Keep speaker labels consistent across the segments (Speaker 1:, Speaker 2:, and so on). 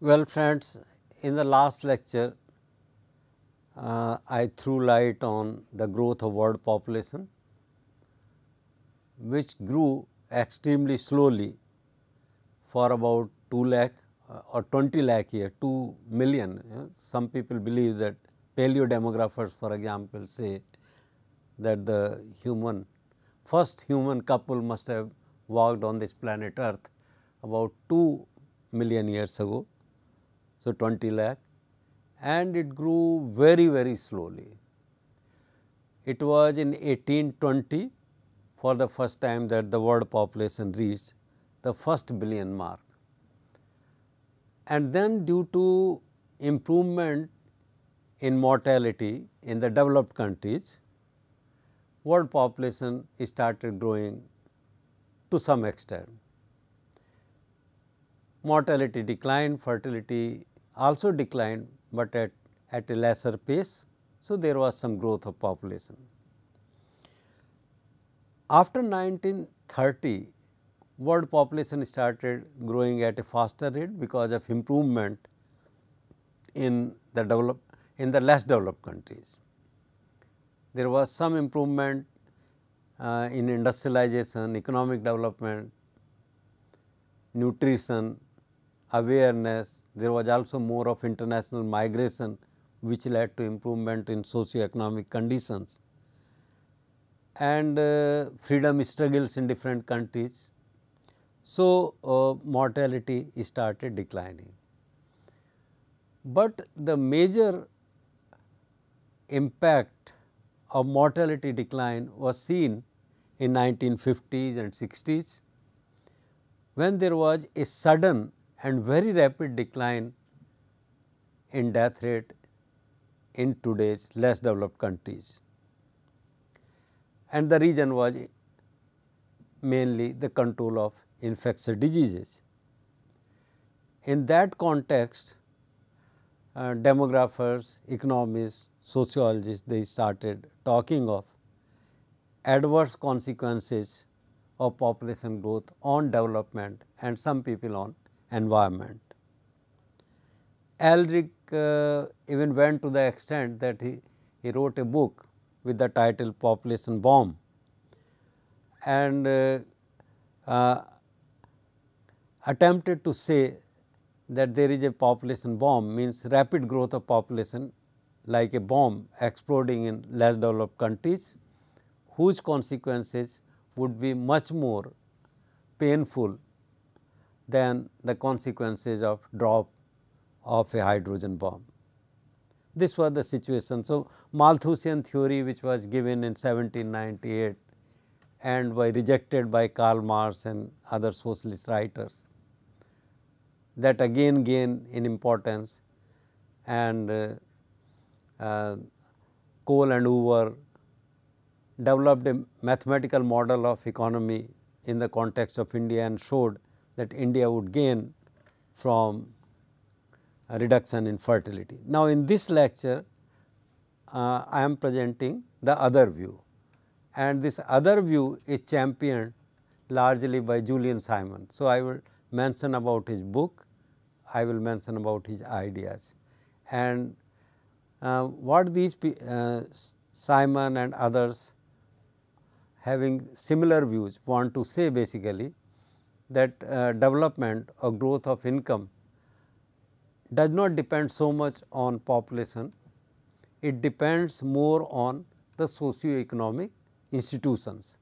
Speaker 1: Well friends, in the last lecture uh, I threw light on the growth of world population which grew extremely slowly for about 2 lakh Uh, or 20 lakh year 2 million. Some people believe that paleo demographers for example say that the human first human couple must have walked on this planet earth about 2 million years ago so, 20 lakh and it grew very very slowly. It was in 1820 for the first time that the world population reached the first billion mark. And then due to improvement in mortality in the developed countries, world population started growing to some extent. Mortality declined, fertility also declined, but at, at a lesser pace. So, there was some growth of population. After 1930, world population started growing at a faster rate because of improvement in the develop in the less developed countries. There was some improvement uh, in industrialization, economic development, nutrition, awareness, there was also more of international migration which led to improvement in socio-economic conditions and uh, freedom struggles in different countries. So, uh, mortality started declining. But the major impact of mortality decline was seen in 1950s and 60s when there was a sudden and very rapid decline in death rate in today's less developed countries. And the reason was mainly the control of infectious diseases. In that context, uh, demographers, economists, sociologists, they started talking of adverse consequences of population growth on development and some people on environment. Ehrlich uh, even went to the extent that he, he wrote a book with the title Population Bomb and uh, uh, attempted to say that there is a population bomb means rapid growth of population like a bomb exploding in less developed countries whose consequences would be much more painful than the consequences of drop of a hydrogen bomb. This was the situation. So, Malthusian theory which was given in 1798 and was rejected by Karl Marx and other socialist writers that again gain in importance and uh, uh, Coale and Hoover developed a mathematical model of economy in the context of India and showed that India would gain from reduction in fertility. Now, in this lecture uh, I am presenting the other view and this other view is championed largely by Julian Simon. So, I will mention about his book, I will mention about his ideas and uh, what these uh, Simon and others having similar views want to say basically that uh, development or growth of income does not depend so much on population, it depends more on the socio-economic institutions.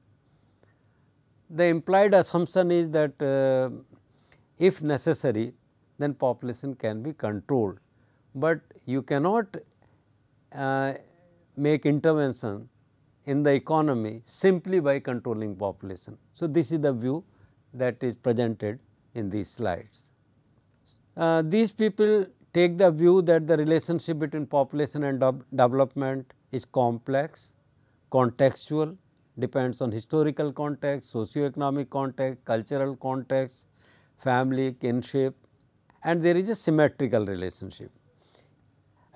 Speaker 1: The implied assumption is that uh, if necessary then population can be controlled, but you cannot uh, make intervention in the economy simply by controlling population. So, this is the view that is presented in these slides. Uh, these people take the view that the relationship between population and development is complex, contextual, depends on historical context, socio-economic context, cultural context, family, kinship and there is a symmetrical relationship.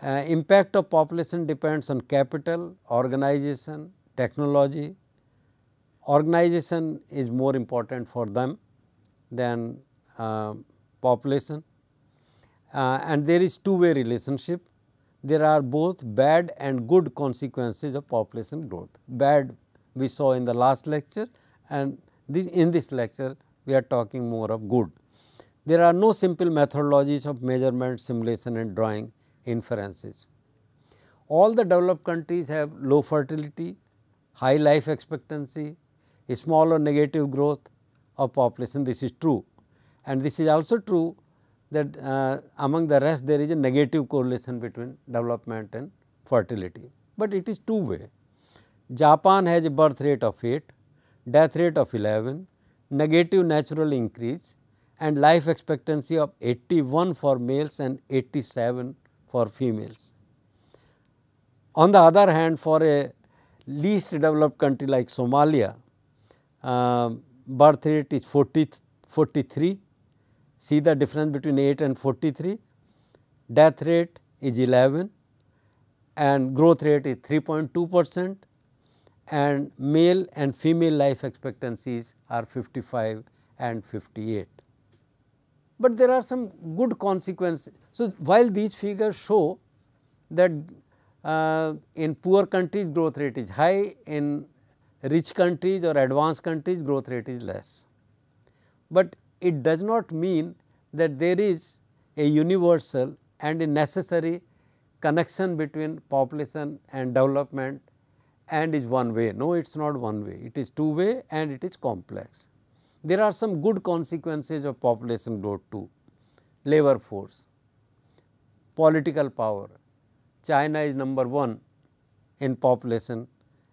Speaker 1: Uh, impact of population depends on capital, organization, technology. Organization is more important for them than uh, population uh, and there is two way relationship. There are both bad and good consequences of population growth. Bad we saw in the last lecture and this in this lecture we are talking more of good. There are no simple methodologies of measurement, simulation and drawing inferences. All the developed countries have low fertility, high life expectancy, a small or negative growth of population this is true and this is also true that uh, among the rest there is a negative correlation between development and fertility, but it is two way. Japan has a birth rate of 8, death rate of 11, negative natural increase and life expectancy of 81 for males and 87 for females. On the other hand, for a least developed country like Somalia, uh, birth rate is 40, 43 See the difference between 8 and 43. Death rate is 11 and growth rate is 3.2 percent and male and female life expectancies are 55 and 58. But there are some good consequences. So, while these figures show that uh, in poor countries growth rate is high, in rich countries or advanced countries growth rate is less. But it does not mean that there is a universal and a necessary connection between population and development and is one way. No, it is not one way, it is two way and it is complex. There are some good consequences of population growth too, labor force, political power. China is number 1 in population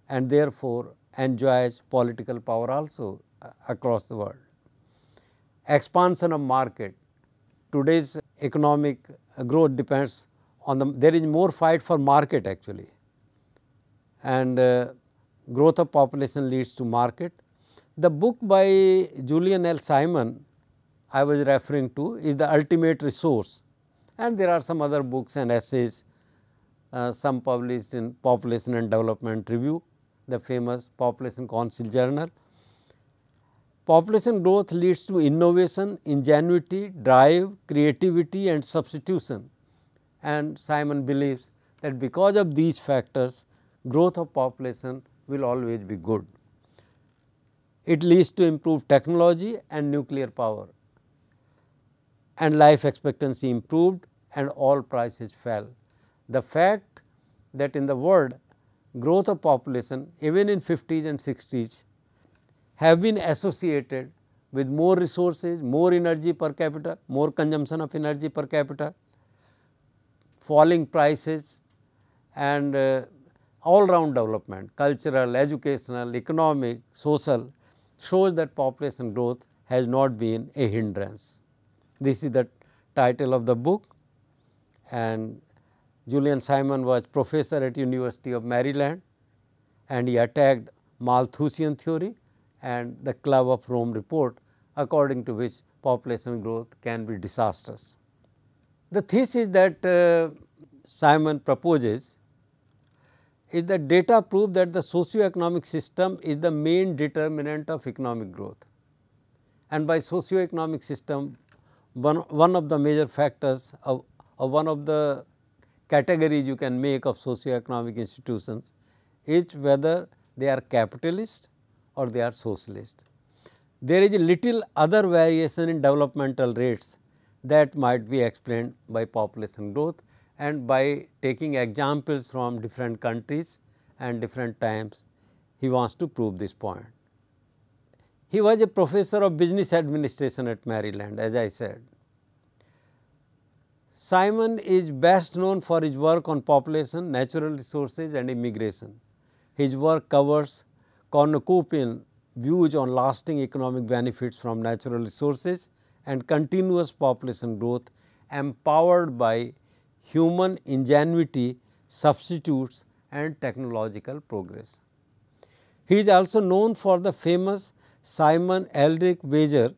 Speaker 1: and therefore, enjoys political power also uh, across the world expansion of market. Today's economic growth depends on the, there is more fight for market actually and uh, growth of population leads to market. The book by Julian L. Simon I was referring to is the ultimate resource and there are some other books and essays uh, some published in Population and Development Review, the famous Population Council Journal Population growth leads to innovation, ingenuity, drive, creativity and substitution and Simon believes that because of these factors growth of population will always be good. It leads to improved technology and nuclear power and life expectancy improved and all prices fell. The fact that in the world growth of population even in 50s and 60s have been associated with more resources, more energy per capita, more consumption of energy per capita, falling prices and uh, all round development cultural, educational, economic, social shows that population growth has not been a hindrance. This is the title of the book and Julian Simon was professor at University of Maryland and he attacked Malthusian theory and the Club of Rome report according to which population growth can be disastrous. The thesis that uh, Simon proposes is that data prove that the socio-economic system is the main determinant of economic growth. And by socio-economic system, one, one of the major factors of, of one of the categories you can make of socio-economic institutions is whether they are capitalist or they are socialist. There is a little other variation in developmental rates that might be explained by population growth and by taking examples from different countries and different times he wants to prove this point. He was a professor of business administration at Maryland as I said. Simon is best known for his work on population, natural resources and immigration. His work covers cornucopian views on lasting economic benefits from natural resources and continuous population growth empowered by human ingenuity, substitutes and technological progress. He is also known for the famous Simon Ehrlich wager,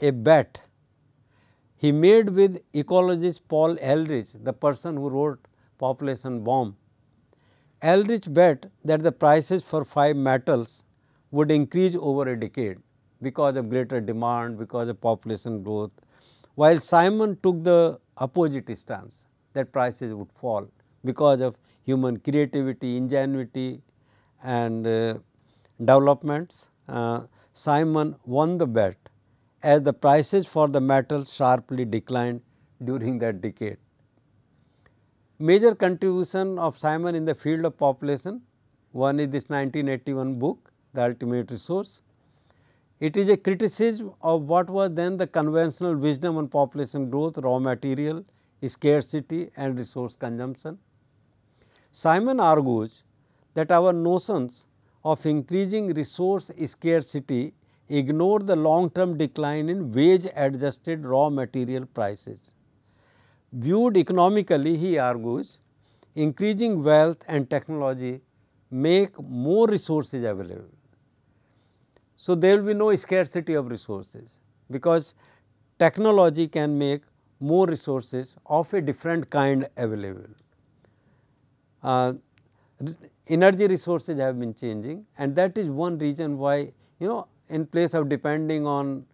Speaker 1: a bet he made with ecologist Paul Ehrlich, the person who wrote population bomb, Ehrlich bet that the prices for five metals would increase over a decade because of greater demand, because of population growth, while Simon took the opposite stance that prices would fall because of human creativity, ingenuity and uh, developments. Uh, Simon won the bet as the prices for the metals sharply declined during that decade. Major contribution of Simon in the field of population, one is this 1981 book, The Ultimate Resource. It is a criticism of what was then the conventional wisdom on population growth, raw material, scarcity and resource consumption. Simon argues that our notions of increasing resource scarcity ignore the long term decline in wage adjusted raw material prices. Viewed economically, he argues, increasing wealth and technology make more resources available. So, there will be no scarcity of resources, because technology can make more resources of a different kind available. Uh, energy resources have been changing and that is one reason why you know in place of depending on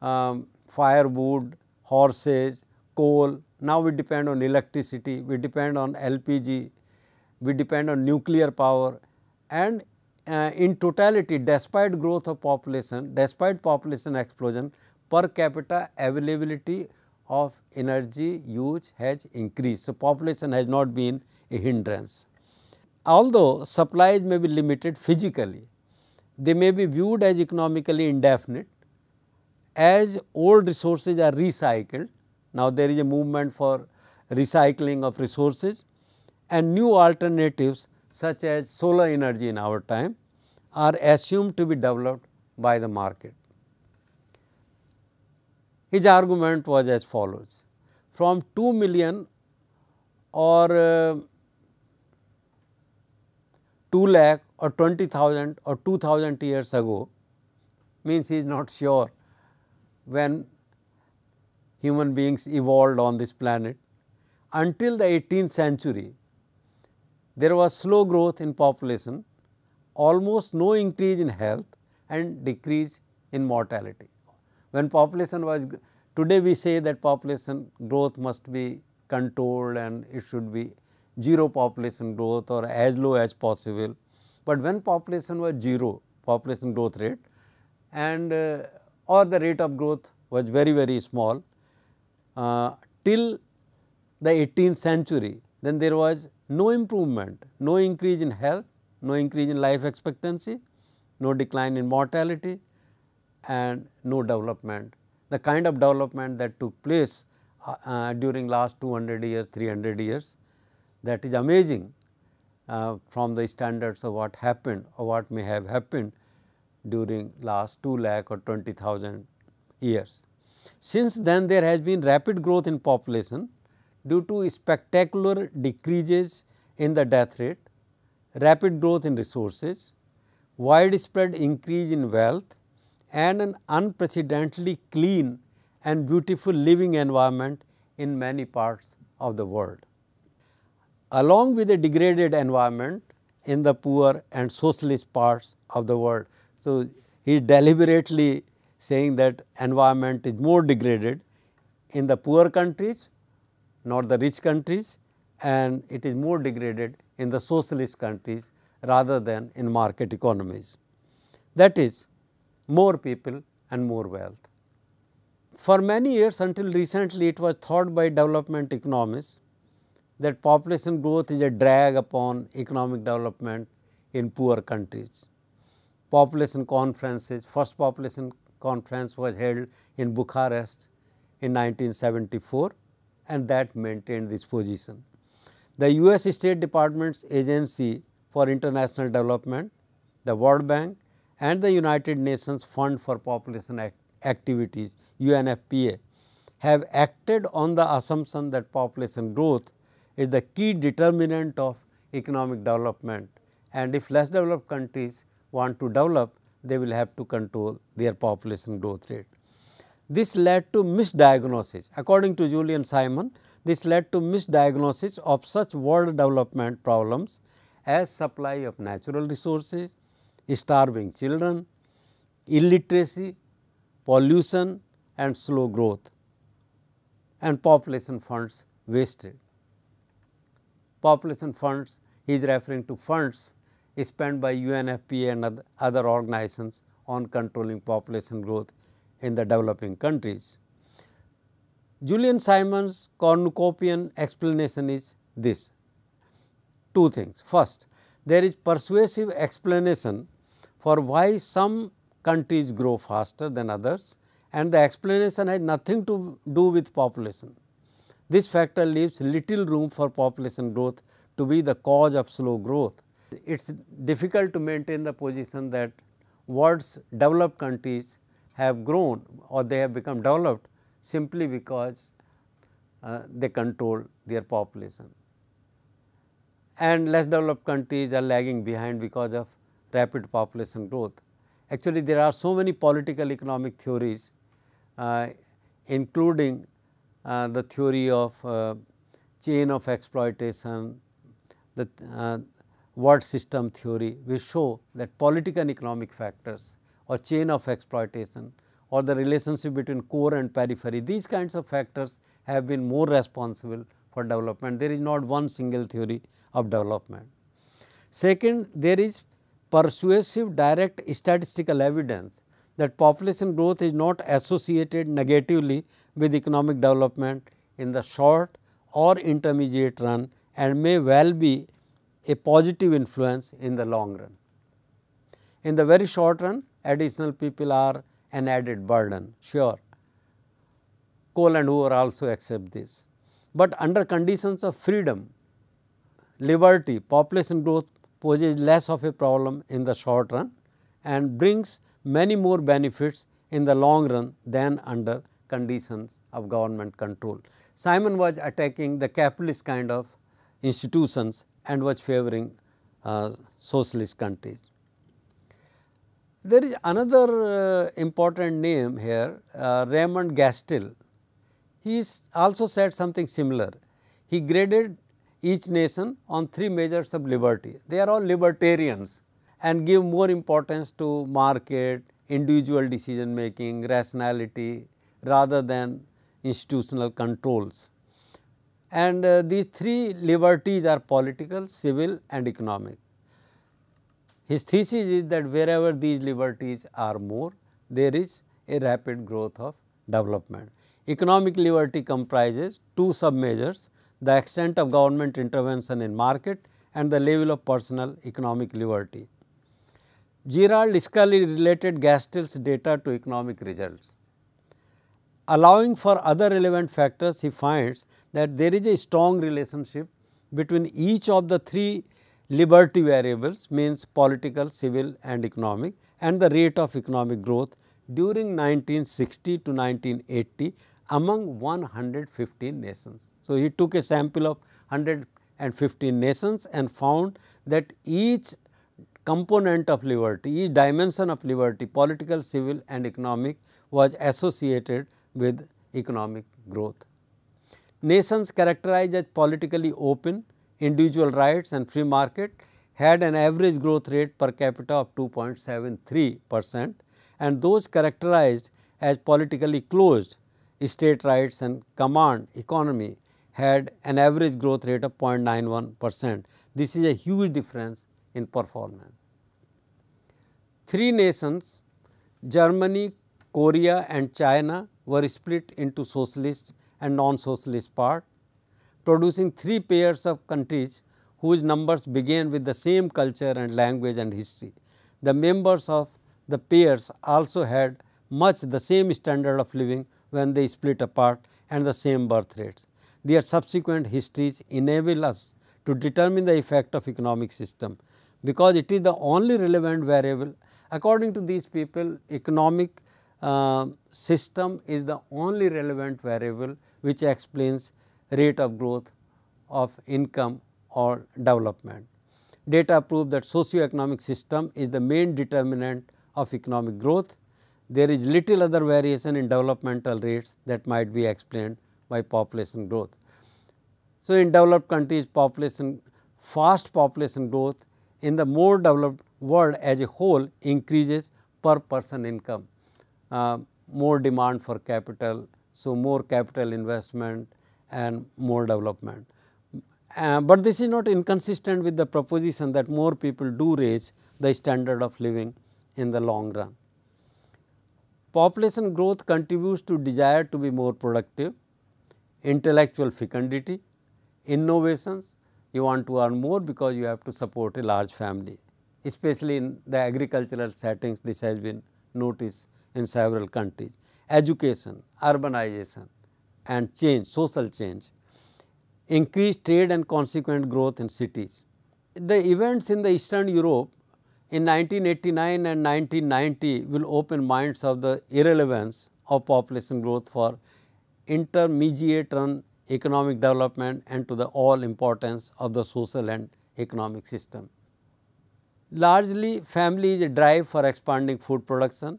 Speaker 1: um, firewood, horses, coal, now we depend on electricity, we depend on LPG, we depend on nuclear power and uh, in totality despite growth of population, despite population explosion per capita availability of energy use has increased. So, population has not been a hindrance. Although supplies may be limited physically, they may be viewed as economically indefinite as old resources are recycled now, there is a movement for recycling of resources and new alternatives such as solar energy in our time are assumed to be developed by the market. His argument was as follows from 2 million or uh, 2 lakh or 20,000 or 2000 years ago means he is not sure when human beings evolved on this planet. Until the 18th century, there was slow growth in population, almost no increase in health and decrease in mortality. When population was, today we say that population growth must be controlled and it should be zero population growth or as low as possible. But when population was zero population growth rate and uh, or the rate of growth was very very small uh, till the 18th century, then there was no improvement, no increase in health, no increase in life expectancy, no decline in mortality and no development. The kind of development that took place uh, uh, during last 200 years, 300 years that is amazing uh, from the standards of what happened or what may have happened during last 2 lakh or 20,000 years. Since then there has been rapid growth in population due to spectacular decreases in the death rate, rapid growth in resources, widespread increase in wealth and an unprecedentedly clean and beautiful living environment in many parts of the world. Along with a degraded environment in the poor and socialist parts of the world. So, he is deliberately saying that environment is more degraded in the poor countries, not the rich countries and it is more degraded in the socialist countries rather than in market economies. That is more people and more wealth. For many years until recently it was thought by development economists that population growth is a drag upon economic development in poor countries. Population conferences, first population conference was held in Bucharest in 1974 and that maintained this position. The US State Department's Agency for International Development, the World Bank and the United Nations Fund for Population Act Activities UNFPA have acted on the assumption that population growth is the key determinant of economic development and if less developed countries want to develop they will have to control their population growth rate. this led to misdiagnosis. According to Julian Simon, this led to misdiagnosis of such world development problems as supply of natural resources, starving children, illiteracy, pollution and slow growth and population funds wasted. Population funds he is referring to funds spent by UNFPA and other organizations on controlling population growth in the developing countries. Julian Simon's cornucopian explanation is this two things. First, there is persuasive explanation for why some countries grow faster than others and the explanation has nothing to do with population. This factor leaves little room for population growth to be the cause of slow growth. It is difficult to maintain the position that world's developed countries have grown or they have become developed simply because uh, they control their population. And less developed countries are lagging behind because of rapid population growth. Actually, there are so many political economic theories uh, including uh, the theory of uh, chain of exploitation, the uh, world system theory, we show that political and economic factors or chain of exploitation or the relationship between core and periphery, these kinds of factors have been more responsible for development. There is not one single theory of development. Second, there is persuasive direct statistical evidence that population growth is not associated negatively with economic development in the short or intermediate run and may well be a positive influence in the long run. In the very short run, additional people are an added burden, sure. Coale and Hoover also accept this. But under conditions of freedom, liberty, population growth poses less of a problem in the short run and brings many more benefits in the long run than under conditions of government control. Simon was attacking the capitalist kind of institutions and was favoring uh, socialist countries. There is another uh, important name here uh, Raymond Gastil. He also said something similar. He graded each nation on three measures of liberty. They are all libertarians and give more importance to market, individual decision making, rationality rather than institutional controls. And uh, these three liberties are political, civil and economic. His thesis is that wherever these liberties are more, there is a rapid growth of development. Economic liberty comprises two sub measures, the extent of government intervention in market and the level of personal economic liberty. Gerald Scully related Gastil's data to economic results. Allowing for other relevant factors, he finds that there is a strong relationship between each of the three liberty variables means political, civil and economic and the rate of economic growth during 1960 to 1980 among 115 nations. So, he took a sample of 115 nations and found that each component of liberty, each dimension of liberty political, civil and economic was associated with economic growth. Nations characterized as politically open, individual rights and free market had an average growth rate per capita of 2.73 percent and those characterized as politically closed state rights and command economy had an average growth rate of 0.91 percent. This is a huge difference in performance. Three nations Germany, Korea and China were split into socialist and non-socialist part, producing three pairs of countries whose numbers began with the same culture and language and history. The members of the pairs also had much the same standard of living when they split apart and the same birth rates. Their subsequent histories enable us to determine the effect of economic system, because it is the only relevant variable according to these people economic uh, system is the only relevant variable which explains rate of growth of income or development. Data prove that socio-economic system is the main determinant of economic growth. There is little other variation in developmental rates that might be explained by population growth. So, in developed countries population fast population growth in the more developed world as a whole increases per person income, uh, more demand for capital. So, more capital investment and more development. Uh, but this is not inconsistent with the proposition that more people do raise the standard of living in the long run. Population growth contributes to desire to be more productive, intellectual fecundity, innovations, you want to earn more because you have to support a large family. Especially in the agricultural settings, this has been noticed in several countries. Education, urbanization and change, social change, increased trade and consequent growth in cities. The events in the Eastern Europe in 1989 and 1990 will open minds of the irrelevance of population growth for intermediate run economic development and to the all importance of the social and economic system. Largely family is a drive for expanding food production.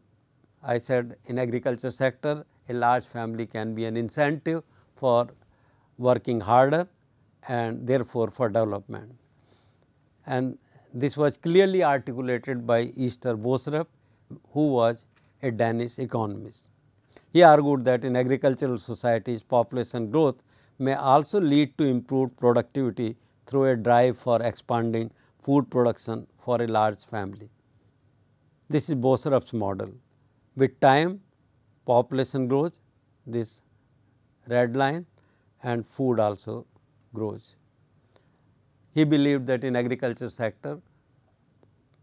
Speaker 1: I said in agriculture sector a large family can be an incentive for working harder and therefore, for development. And this was clearly articulated by Esther Boserup who was a Danish economist. He argued that in agricultural societies population growth may also lead to improved productivity through a drive for expanding food production for a large family. This is Boserup's model. With time, population grows, this red line and food also grows. He believed that in agriculture sector,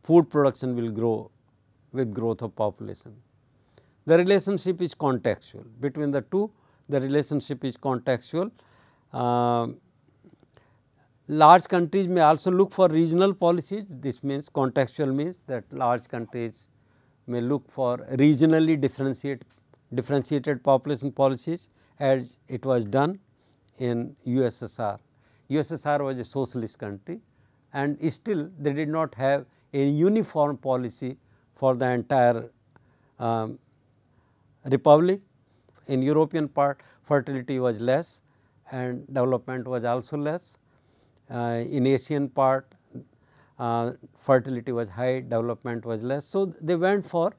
Speaker 1: food production will grow with growth of population. The relationship is contextual between the two the relationship is contextual. Uh, large countries may also look for regional policies. This means contextual means that large countries may look for regionally differentiate, differentiated population policies as it was done in USSR. USSR was a socialist country and still they did not have a uniform policy for the entire um, republic in European part fertility was less and development was also less. Uh, in Asian part uh, fertility was high, development was less. So, they went for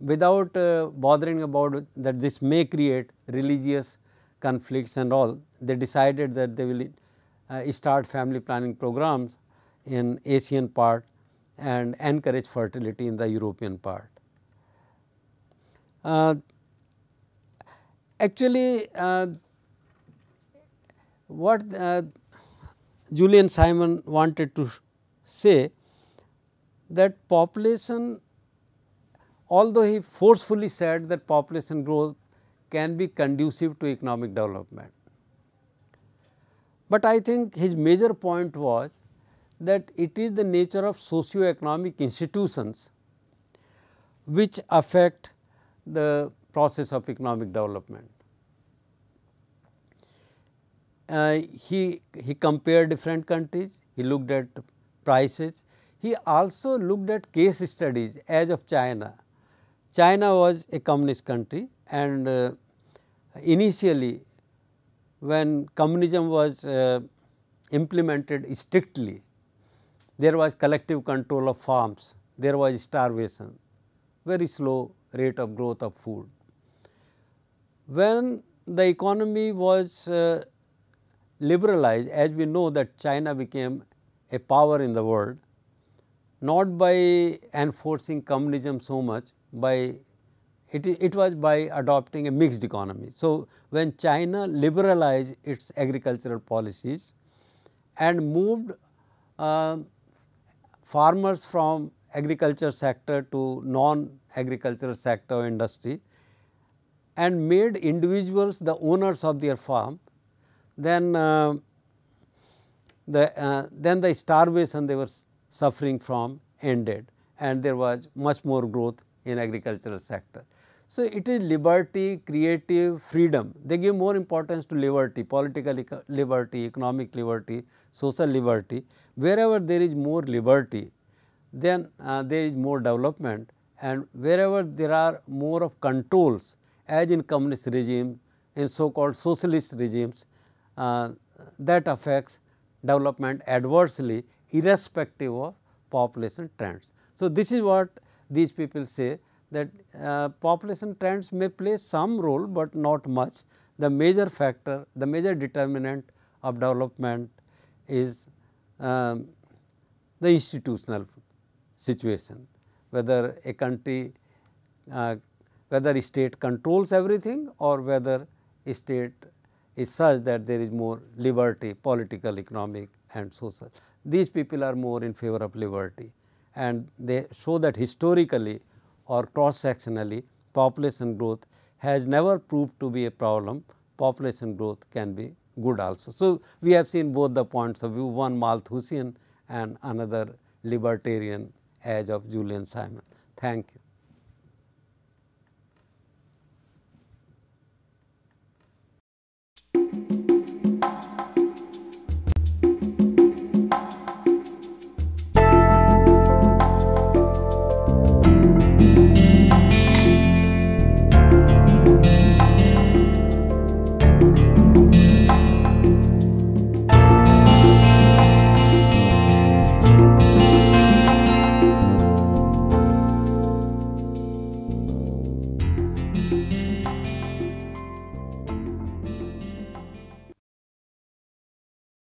Speaker 1: without uh, bothering about that this may create religious conflicts and all, they decided that they will start family planning programs in Asian part and encourage fertility in the European part. Uh, Actually, uh, what uh, Julian Simon wanted to say that population although he forcefully said that population growth can be conducive to economic development. But I think his major point was that it is the nature of socio-economic institutions which affect the process of economic development. Uh, he, he compared different countries, he looked at prices, he also looked at case studies as of China. China was a communist country and uh, initially when communism was uh, implemented strictly, there was collective control of farms, there was starvation, very slow rate of growth of food. When the economy was uh, liberalized as we know that China became a power in the world not by enforcing communism so much by it, it was by adopting a mixed economy. So, when China liberalized its agricultural policies and moved uh, farmers from agriculture sector to non agricultural sector industry, and made individuals the owners of their farm, then uh, the uh, then the starvation they were suffering from ended and there was much more growth in agricultural sector. So, it is liberty, creative freedom, they give more importance to liberty, political liberty, economic liberty, social liberty. Wherever there is more liberty, then uh, there is more development and wherever there are more of controls as in communist regime in so called socialist regimes uh, that affects development adversely irrespective of population trends. So, this is what these people say that uh, population trends may play some role, but not much. The major factor, the major determinant of development is um, the institutional situation, whether a country, uh, whether a state controls everything or whether a state is such that there is more liberty, political, economic and social. These people are more in favor of liberty and they show that historically or cross sectionally population growth has never proved to be a problem, population growth can be good also. So, we have seen both the points of view one Malthusian and another libertarian as of Julian Simon. Thank you.